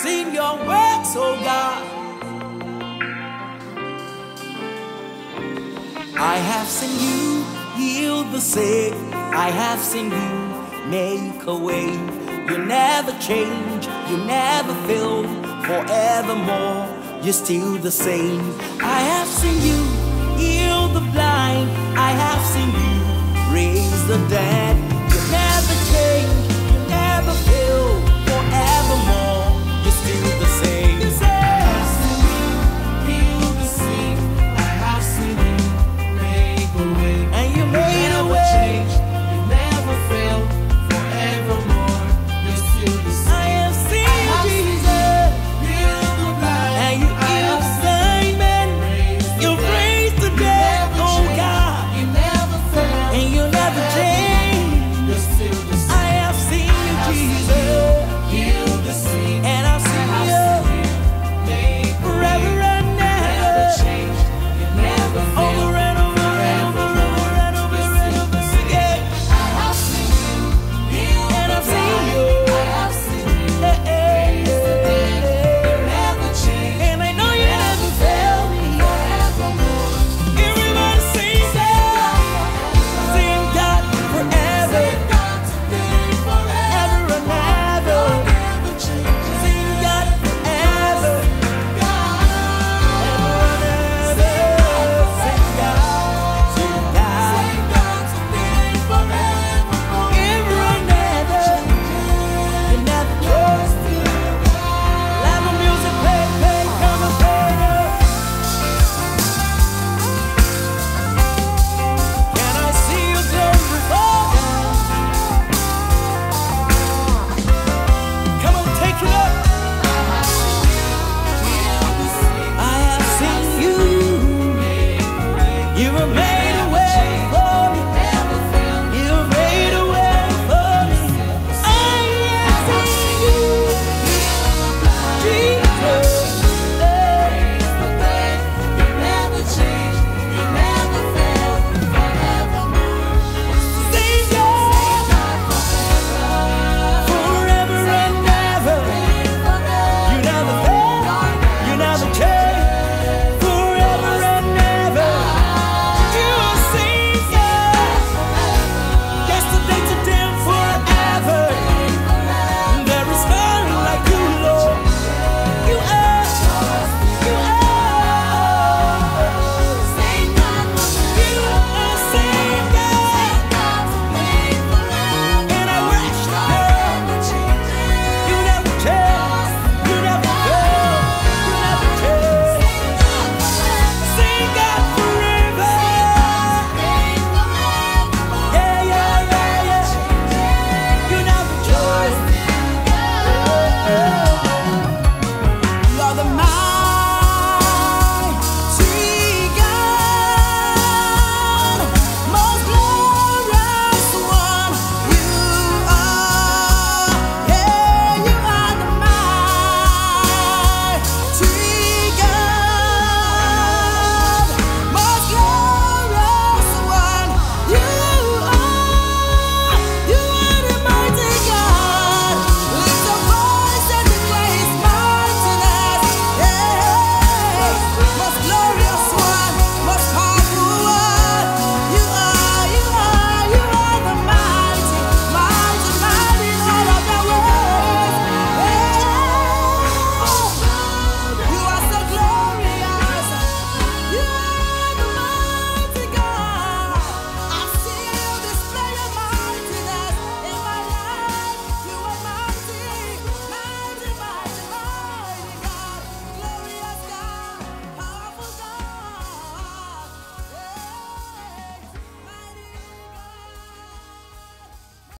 Seen your works, oh God. I have seen you heal the sick. I have seen you make a way. You never change, you never fail. Forevermore, you're still the same. I have seen you heal the blind. I have seen you raise the dead. You remember.